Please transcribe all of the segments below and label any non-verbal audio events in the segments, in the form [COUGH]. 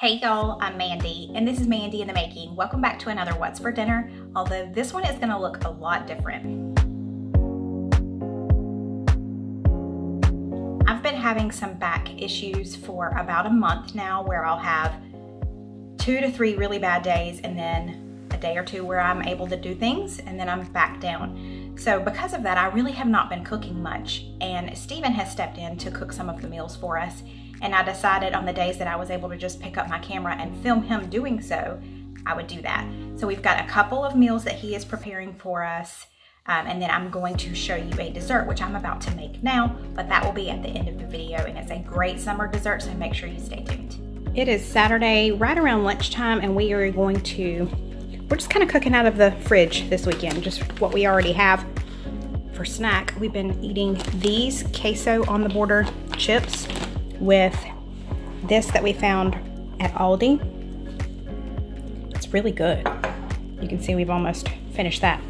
Hey y'all, I'm Mandy, and this is Mandy in the Making. Welcome back to another What's for Dinner, although this one is gonna look a lot different. I've been having some back issues for about a month now where I'll have two to three really bad days and then a day or two where I'm able to do things and then I'm back down. So because of that, I really have not been cooking much and Stephen has stepped in to cook some of the meals for us and I decided on the days that I was able to just pick up my camera and film him doing so, I would do that. So we've got a couple of meals that he is preparing for us. Um, and then I'm going to show you a dessert, which I'm about to make now, but that will be at the end of the video. And it's a great summer dessert, so make sure you stay tuned. It is Saturday, right around lunchtime, and we are going to, we're just kind of cooking out of the fridge this weekend, just what we already have for snack. We've been eating these queso on the border chips with this that we found at Aldi. It's really good. You can see we've almost finished that.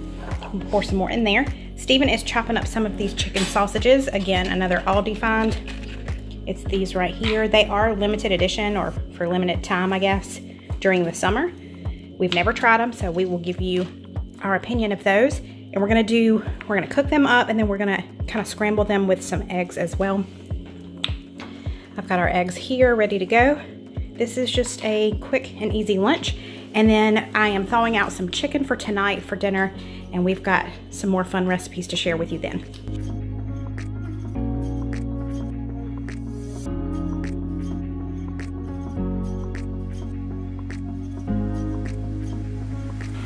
pour some more in there. Stephen is chopping up some of these chicken sausages. Again, another Aldi find. It's these right here. They are limited edition or for limited time, I guess, during the summer. We've never tried them, so we will give you our opinion of those. And we're gonna do, we're gonna cook them up and then we're gonna kind of scramble them with some eggs as well. I've got our eggs here ready to go. This is just a quick and easy lunch. And then I am thawing out some chicken for tonight for dinner, and we've got some more fun recipes to share with you then.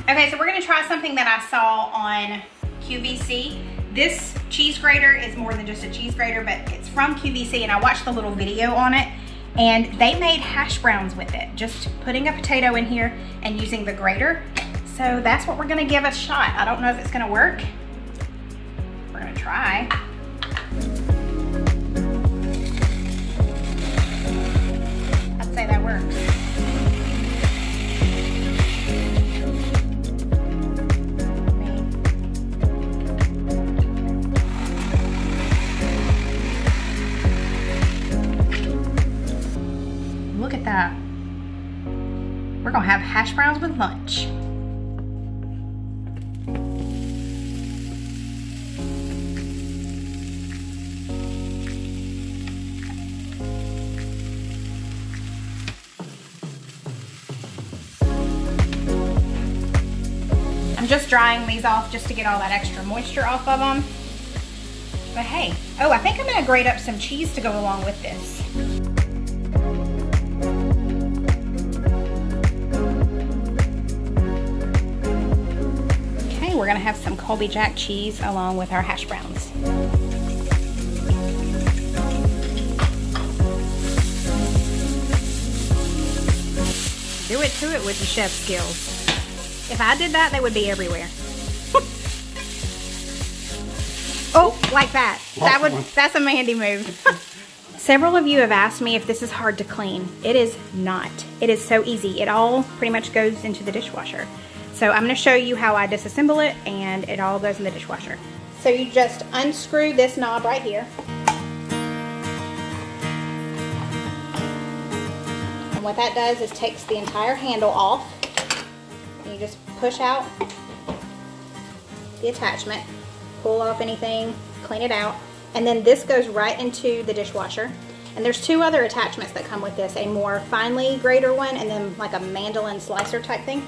Okay, so we're gonna try something that I saw on QVC. This cheese grater is more than just a cheese grater, but it's from QVC and I watched the little video on it and they made hash browns with it. Just putting a potato in here and using the grater. So that's what we're gonna give a shot. I don't know if it's gonna work. We're gonna try. Drying these off just to get all that extra moisture off of them. But hey, oh, I think I'm gonna grate up some cheese to go along with this. Okay, we're gonna have some Colby Jack cheese along with our hash browns. Do it to it with your chef skills. If I did that, they would be everywhere. [LAUGHS] oh, like that. That would that's a Mandy move. [LAUGHS] Several of you have asked me if this is hard to clean. It is not. It is so easy. It all pretty much goes into the dishwasher. So I'm gonna show you how I disassemble it and it all goes in the dishwasher. So you just unscrew this knob right here. And what that does is takes the entire handle off. You just push out the attachment, pull off anything, clean it out, and then this goes right into the dishwasher. And there's two other attachments that come with this, a more finely grater one and then like a mandolin slicer type thing.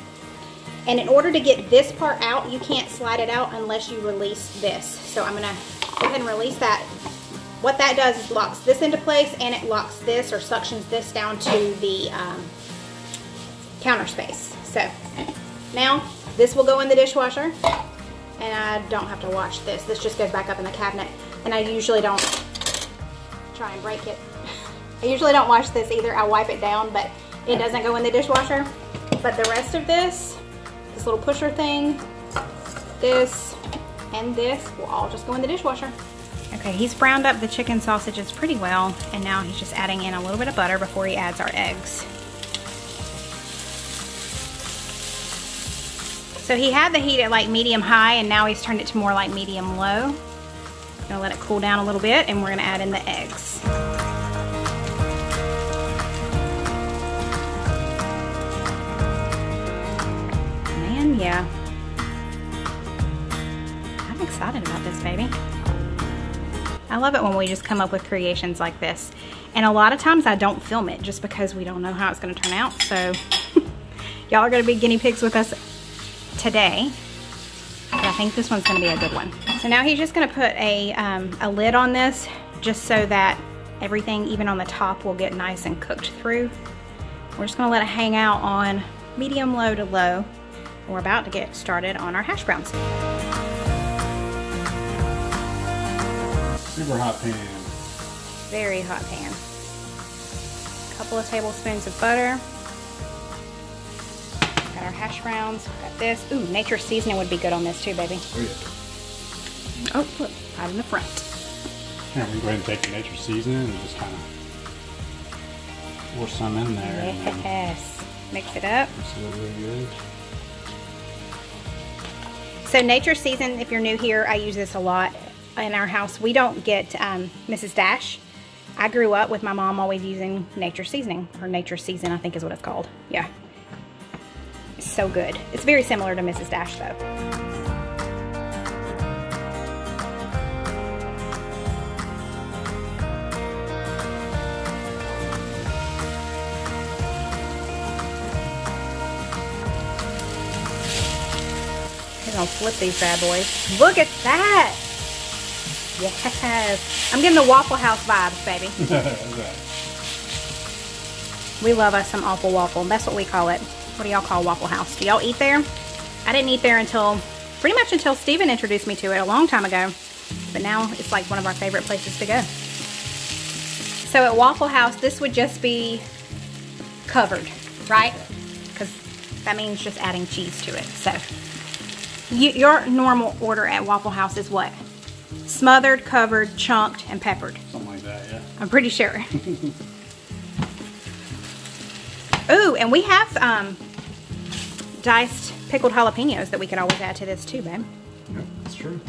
And in order to get this part out, you can't slide it out unless you release this. So I'm gonna go ahead and release that. What that does is locks this into place and it locks this or suctions this down to the um, counter space. So now this will go in the dishwasher and I don't have to wash this. This just goes back up in the cabinet and I usually don't try and break it. [LAUGHS] I usually don't wash this either. I wipe it down, but it doesn't go in the dishwasher. But the rest of this, this little pusher thing, this, and this will all just go in the dishwasher. Okay, he's browned up the chicken sausages pretty well, and now he's just adding in a little bit of butter before he adds our eggs. So he had the heat at like medium high and now he's turned it to more like medium low. I'm gonna let it cool down a little bit and we're gonna add in the eggs. Man, yeah. I'm excited about this, baby. I love it when we just come up with creations like this. And a lot of times I don't film it just because we don't know how it's gonna turn out. So [LAUGHS] y'all are gonna be guinea pigs with us today. But I think this one's gonna be a good one. So now he's just gonna put a, um, a lid on this just so that everything, even on the top, will get nice and cooked through. We're just gonna let it hang out on medium low to low. We're about to get started on our hash browns. Super hot pan. Very hot pan. A couple of tablespoons of butter. Got our hash browns. Got this. Ooh, nature seasoning would be good on this too, baby. Oh yeah. Oh, look, out in the front. Here, we go ahead and take the nature seasoning and just kind of pour some in there. Yes. Mix it up. mix it up really good. So nature season, if you're new here, I use this a lot in our house. We don't get um, Mrs. Dash. I grew up with my mom always using nature seasoning, or nature season, I think is what it's called. Yeah. So good. It's very similar to Mrs. Dash though. We're gonna flip these bad boys. Look at that! Yes! I'm getting the Waffle House vibes, baby. [LAUGHS] Right. We love us some awful waffle. That's what we call it. What do y'all call Waffle House? Do y'all eat there? I didn't eat there until, pretty much until Steven introduced me to it a long time ago. But now it's like one of our favorite places to go. So at Waffle House, this would just be covered, right? Because that means just adding cheese to it. So you, your normal order at Waffle House is what? Smothered, covered, chunked, and peppered. Something like that, yeah. I'm pretty sure. [LAUGHS] Ooh, and we have um, diced pickled jalapenos that we could always add to this too, babe. Yep, that's true.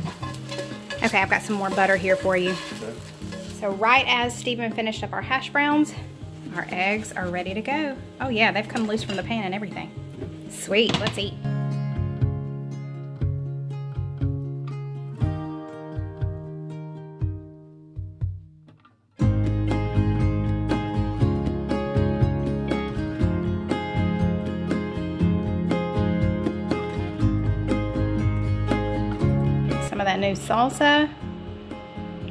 Okay, I've got some more butter here for you. Okay. So right as Stephen finished up our hash browns, our eggs are ready to go. Oh yeah, they've come loose from the pan and everything. Sweet, let's eat. That new salsa.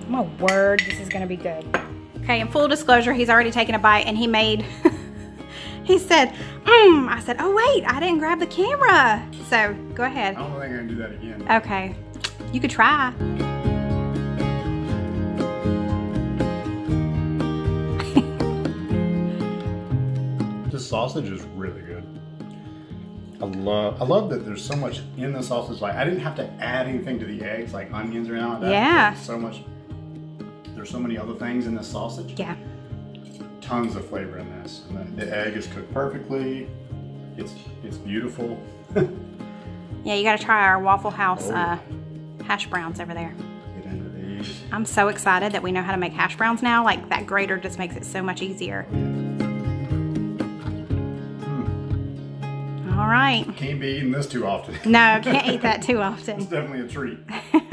My word, this is gonna be good. Okay, in full disclosure, he's already taken a bite and he made, [LAUGHS] he said, mmm. I said, oh wait, I didn't grab the camera. So go ahead. I don't think I can do that again. Okay, you could try. This sausage is really good. I love I love that there's so much in the sausage. Like I didn't have to add anything to the eggs, like onions or anything like that. Yeah. There's so much there's so many other things in this sausage. Yeah, Tons of flavor in this. And the, the egg is cooked perfectly. It's it's beautiful. [LAUGHS] yeah, you gotta try our Waffle House Oh. uh, hash browns over there. Get into these. I'm so excited that we know how to make hash browns now. Like that grater just makes it so much easier. All right. Can't be eating this too often. No, can't eat that too [LAUGHS] often. It's definitely a treat. [LAUGHS]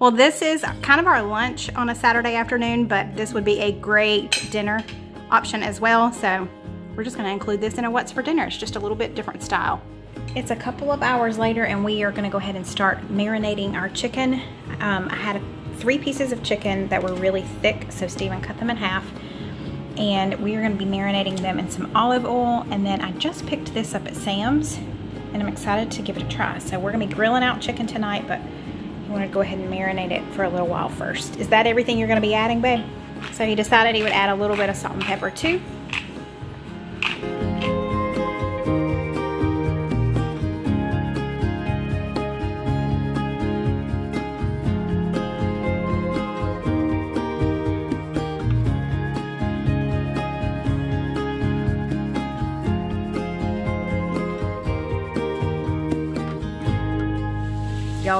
Well, this is kind of our lunch on a Saturday afternoon, but this would be a great dinner option as well. So we're just gonna include this in a what's for dinner. It's just a little bit different style. It's a couple of hours later and we are gonna go ahead and start marinating our chicken. Um, I had three pieces of chicken that were really thick, so Stephen cut them in half. And we are gonna be marinating them in some olive oil. And then I just picked this up at Sam's and I'm excited to give it a try. So we're gonna be grilling out chicken tonight, but you wanna go ahead and marinate it for a little while first. Is that everything you're gonna be adding, babe? So he decided he would add a little bit of salt and pepper too.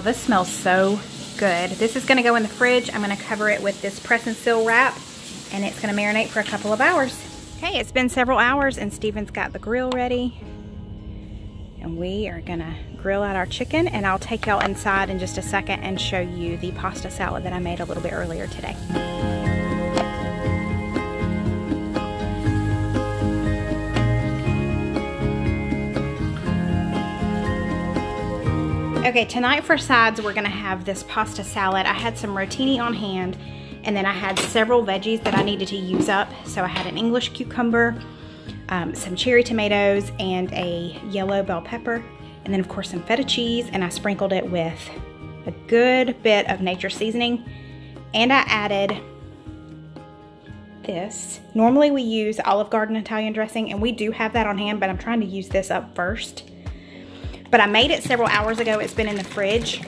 Y'all, this smells so good. This is gonna go in the fridge. I'm gonna cover it with this press and seal wrap and it's gonna marinate for a couple of hours. Okay, it's been several hours and Steven's got the grill ready. And we are gonna grill out our chicken and I'll take y'all inside in just a second and show you the pasta salad that I made a little bit earlier today. Okay, tonight for sides, we're gonna have this pasta salad. I had some rotini on hand, and then I had several veggies that I needed to use up. So I had an English cucumber, um, some cherry tomatoes, and a yellow bell pepper. And then of course some feta cheese, and I sprinkled it with a good bit of nature seasoning. And I added this. Normally we use Olive Garden Italian dressing, and we do have that on hand, but I'm trying to use this up first. But I made it several hours ago. It's been in the fridge.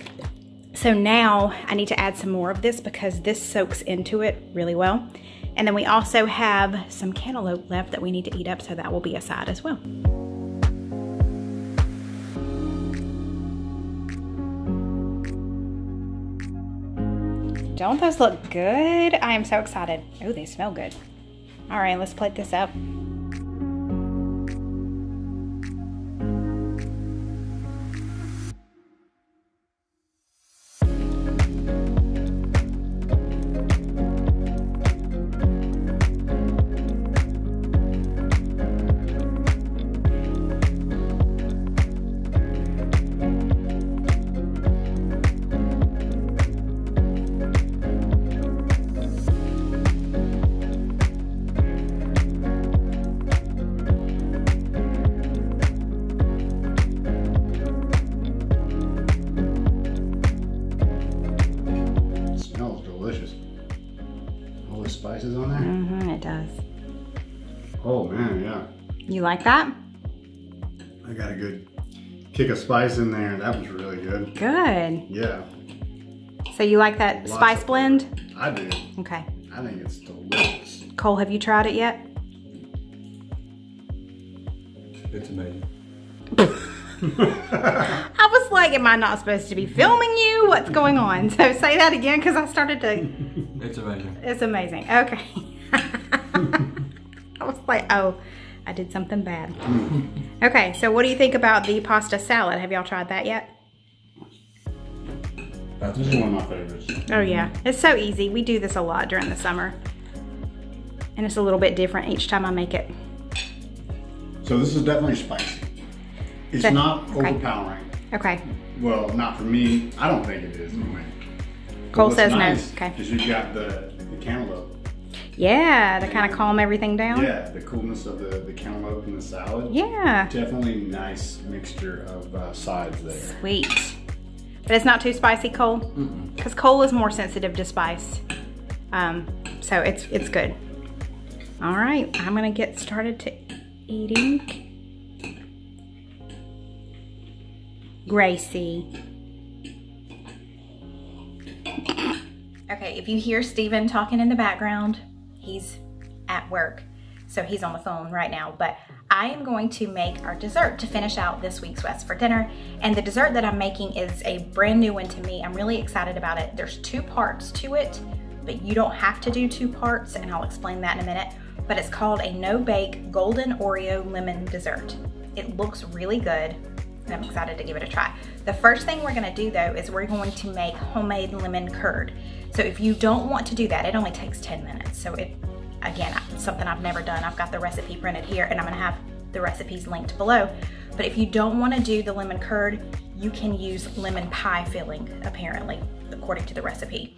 So now I need to add some more of this because this soaks into it really well. And then we also have some cantaloupe left that we need to eat up, so that will be a side as well. Don't those look good? I am so excited. Oh, they smell good. All right, let's plate this up. Like that? I got a good kick of spice in there. That was really good. Good. Yeah. So you like that Lots spice blend? I do. Okay. I think it's delicious. Cole, have you tried it yet? It's amazing. [LAUGHS] I was like, am I not supposed to be filming you? What's going on? So say that again because I started to. It's amazing. It's amazing. Okay. [LAUGHS] I was like, oh, I did something bad. Okay, so what do you think about the pasta salad? Have y'all tried that yet? This is one of my favorites. Oh yeah, it's so easy. We do this a lot during the summer. And it's a little bit different each time I make it. So this is definitely spicy. It's not Okay. overpowering. Okay, Well, not for me. I don't think it is anyway. Cole says no. nice Okay. Because you've got the. Yeah, to kind of calm everything down. Yeah, the coolness of the, the cantaloupe and the salad. Yeah, Definitely nice mixture of uh, sides there. sweet. But it's not too spicy, Cole? Because Cole is more sensitive to spice. Um, so it's, it's good. All right, I'm gonna get started to eating. Gracie. Okay, if you hear Steven talking in the background, he's at work. So he's on the phone right now. But I am going to make our dessert to finish out this week's What's for dinner. And the dessert that I'm making is a brand new one to me. I'm really excited about it. There's two parts to it, but you don't have to do two parts, and I'll explain that in a minute. But it's called a no-bake golden Oreo lemon dessert. It looks really good and I'm excited to give it a try. The first thing we're gonna do though is we're going to make homemade lemon curd. So if you don't want to do that, it only takes 10 minutes. So it, again, something I've never done. I've got the recipe printed here and I'm gonna have the recipes linked below. But if you don't wanna do the lemon curd, you can use lemon pie filling, apparently, according to the recipe.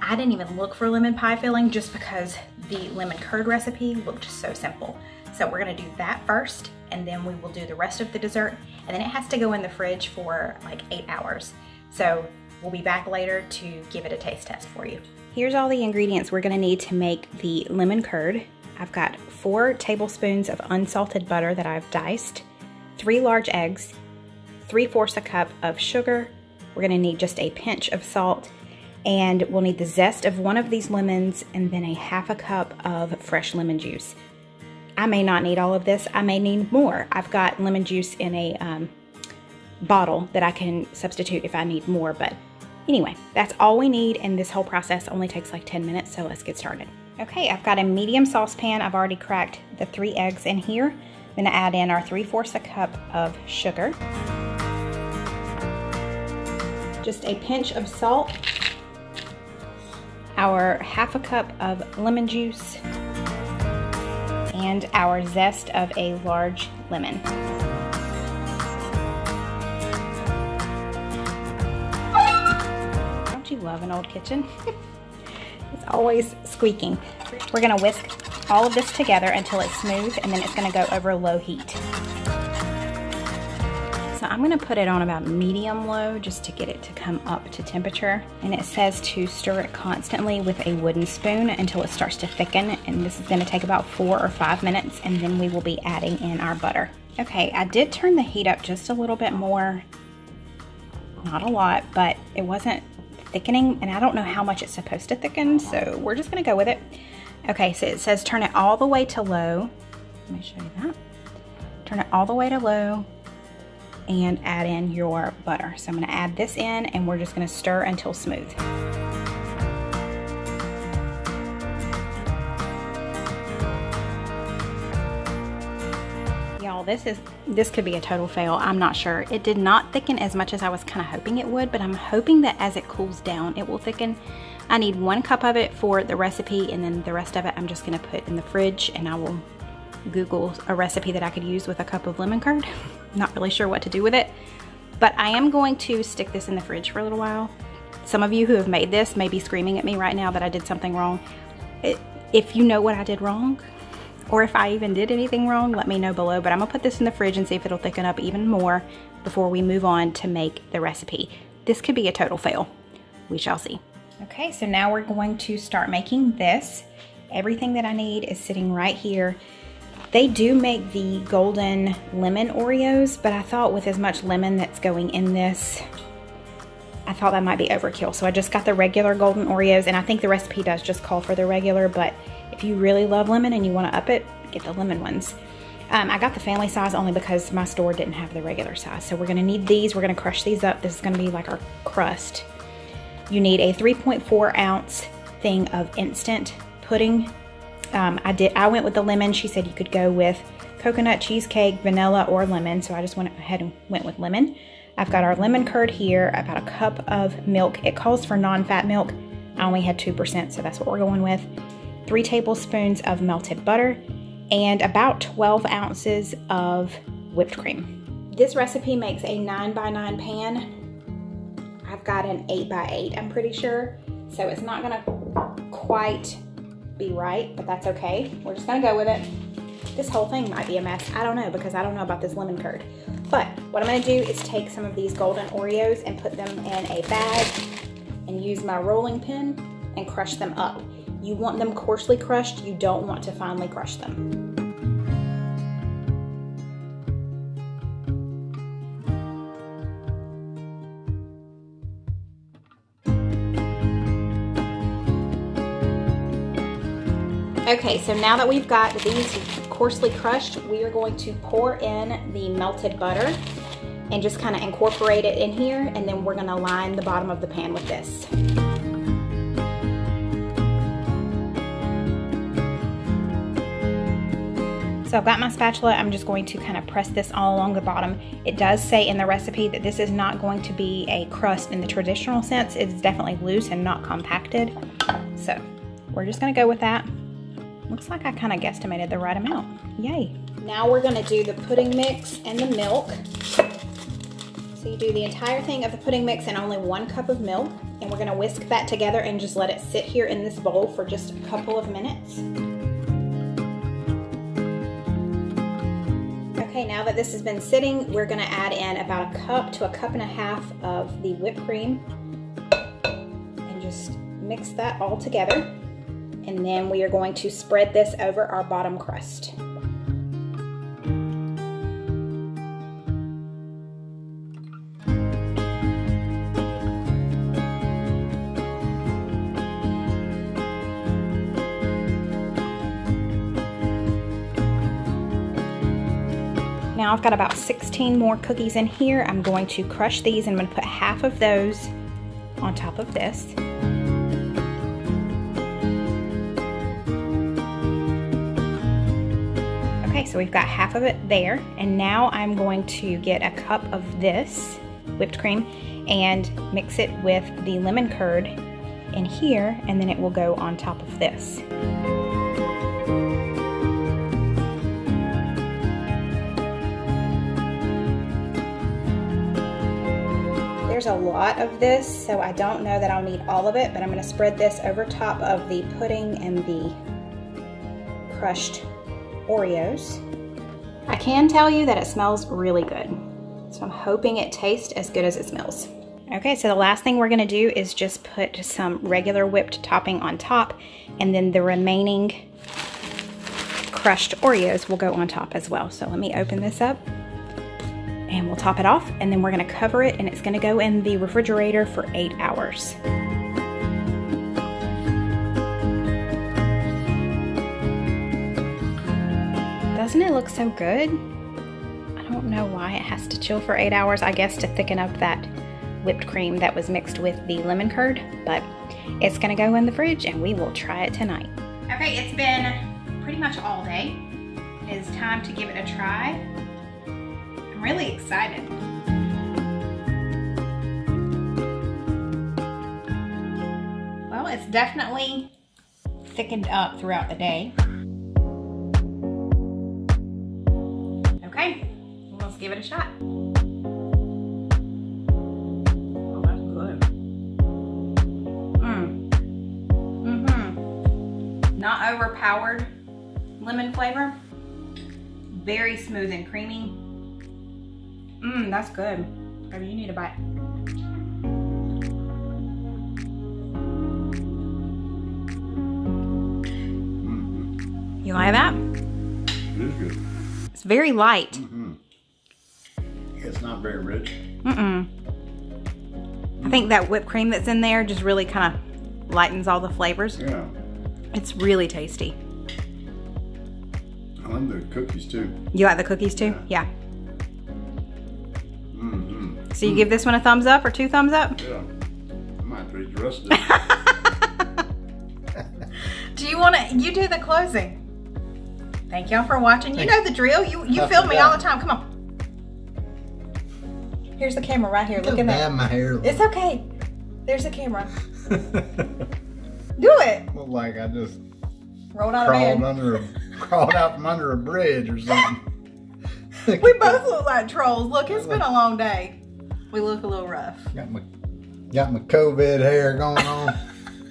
I didn't even look for lemon pie filling just because the lemon curd recipe looked so simple. So we're gonna do that first and then we will do the rest of the dessert and then it has to go in the fridge for like eight hours. So we'll be back later to give it a taste test for you. Here's all the ingredients we're gonna need to make the lemon curd. I've got four tablespoons of unsalted butter that I've diced, three large eggs, three fourths a cup of sugar. We're gonna need just a pinch of salt and we'll need the zest of one of these lemons and then a half a cup of fresh lemon juice. I may not need all of this. I may need more. I've got lemon juice in a um, bottle that I can substitute if I need more. But anyway, that's all we need. And this whole process only takes like 10 minutes. So let's get started. Okay, I've got a medium saucepan. I've already cracked the three eggs in here. I'm gonna add in our 3 fourths a cup of sugar. Just a pinch of salt. Our half a cup of lemon juice. And our zest of a large lemon. Don't you love an old kitchen? [LAUGHS] it's always squeaking. We're gonna whisk all of this together until it's smooth and then it's gonna go over low heat. So I'm gonna put it on about medium low just to get it to come up to temperature. And it says to stir it constantly with a wooden spoon until it starts to thicken. And this is gonna take about four or five minutes and then we will be adding in our butter. Okay, I did turn the heat up just a little bit more. Not a lot, but it wasn't thickening and I don't know how much it's supposed to thicken, so we're just gonna go with it. Okay, so it says turn it all the way to low. Let me show you that. Turn it all the way to low and add in your butter. So I'm gonna add this in and we're just gonna stir until smooth. Y'all, this is this could be a total fail. I'm not sure. It did not thicken as much as I was kind of hoping it would, but I'm hoping that as it cools down, it will thicken. I need one cup of it for the recipe and then the rest of it I'm just gonna put in the fridge and I will Google a recipe that I could use with a cup of lemon curd. [LAUGHS] Not really sure what to do with it, but I am going to stick this in the fridge for a little while. Some of you who have made this may be screaming at me right now that I did something wrong. It, if you know what I did wrong, or if I even did anything wrong, let me know below. But I'm gonna put this in the fridge and see if it'll thicken up even more before we move on to make the recipe. This could be a total fail. We shall see. Okay, so now we're going to start making this. Everything that I need is sitting right here. They do make the golden lemon Oreos, but I thought with as much lemon that's going in this, I thought that might be overkill. So I just got the regular golden Oreos, and I think the recipe does just call for the regular, but if you really love lemon and you wanna up it, get the lemon ones. Um, I got the family size only because my store didn't have the regular size. So we're gonna need these, we're gonna crush these up. This is gonna be like our crust. You need a 3.4 ounce thing of instant pudding. Um, I did. I went with the lemon. She said you could go with coconut, cheesecake, vanilla, or lemon. So I just went ahead and went with lemon. I've got our lemon curd here, about a cup of milk. It calls for non-fat milk. I only had 2%, so that's what we're going with. Three tablespoons of melted butter and about 12 ounces of whipped cream. This recipe makes a nine by nine pan I've got an 8 by 8 I'm pretty sure. So it's not gonna quite be right, but that's okay. We're just gonna go with it. This whole thing might be a mess. I don't know because I don't know about this lemon curd. But what I'm gonna do is take some of these golden Oreos and put them in a bag and use my rolling pin and crush them up. You want them coarsely crushed, you don't want to finely crush them. Okay, so now that we've got these coarsely crushed, we are going to pour in the melted butter and just kind of incorporate it in here and then we're gonna line the bottom of the pan with this. So I've got my spatula, I'm just going to kind of press this all along the bottom. It does say in the recipe that this is not going to be a crust in the traditional sense. It's definitely loose and not compacted. So we're just gonna go with that. Looks like I kind of guesstimated the right amount. Yay. Now we're gonna do the pudding mix and the milk. So you do the entire thing of the pudding mix and only one cup of milk. And we're gonna whisk that together and just let it sit here in this bowl for just a couple of minutes. Okay, now that this has been sitting, we're gonna add in about a cup to a cup and a half of the whipped cream and just mix that all together and then we are going to spread this over our bottom crust. Now I've got about 16 more cookies in here. I'm going to crush these and I'm gonna put half of those on top of this. Okay, so we've got half of it there, and now I'm going to get a cup of this whipped cream and mix it with the lemon curd in here, and then it will go on top of this. There's a lot of this, so I don't know that I'll need all of it, but I'm gonna spread this over top of the pudding and the crushed Oreos. I can tell you that it smells really good. So I'm hoping it tastes as good as it smells. Okay, so the last thing we're gonna do is just put some regular whipped topping on top and then the remaining crushed Oreos will go on top as well. So let me open this up and we'll top it off and then we're gonna cover it and it's gonna go in the refrigerator for eight hours. Doesn't look so good? I don't know why it has to chill for eight hours, I guess to thicken up that whipped cream that was mixed with the lemon curd, but it's gonna go in the fridge and we will try it tonight. Okay, it's been pretty much all day. It is time to give it a try. I'm really excited. Well, it's definitely thickened up throughout the day. Give it a shot. Oh, that's good. Mm. Mm-hmm. Not overpowered lemon flavor. Very smooth and creamy. Mmm, that's good. Maybe you need a bite. You like that? It is good. It's very light. Mm-hmm. It's not very rich. Mm-mm. I think that whipped cream that's in there just really kind of lightens all the flavors. Yeah. It's really tasty. I love the cookies too. You like the cookies too? Yeah. Mm-hmm. So you give this one a thumbs up or two thumbs up? Yeah. I might read the rest of it. [LAUGHS] Do you want to, you do the closing. Thank y'all for watching. You know the drill. You you film me all the time. Come on. Here's the camera right here. Look at that. my hair It's okay. There's the camera. [LAUGHS] Do it. Look like I just Rolled out of crawled under a, crawled out from under a bridge or something. [LAUGHS] We both look like trolls. Look, it's been a long day. We look a little rough. got my got my COVID hair going on.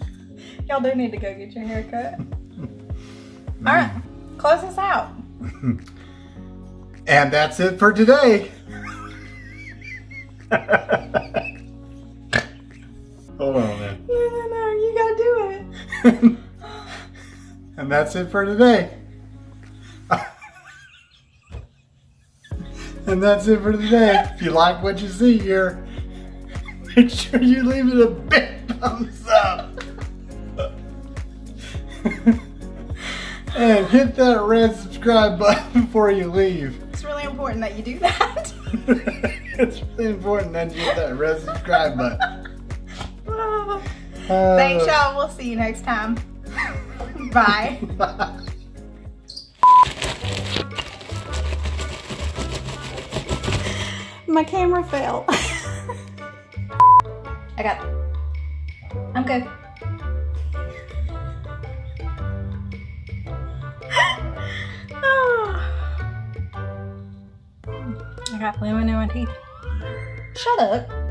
[LAUGHS] Y'all do need to go get your hair cut. All right, close us out. and that's it for today. Hold on man. No, no, no, you gotta do it. [LAUGHS] and that's it for today. [LAUGHS] and that's it for today. If you like what you see here, [LAUGHS] make sure you leave it a big thumbs up. and hit that red subscribe button before you leave. It's really important that you do that. [LAUGHS] it's really important that you hit that red subscribe button. [LAUGHS] Thanks, Uh, y'all. We'll see you next time. [LAUGHS] Bye. My camera fell. I got. I'm good. [SIGHS] [SIGHS] I got lemon in my teeth shut up.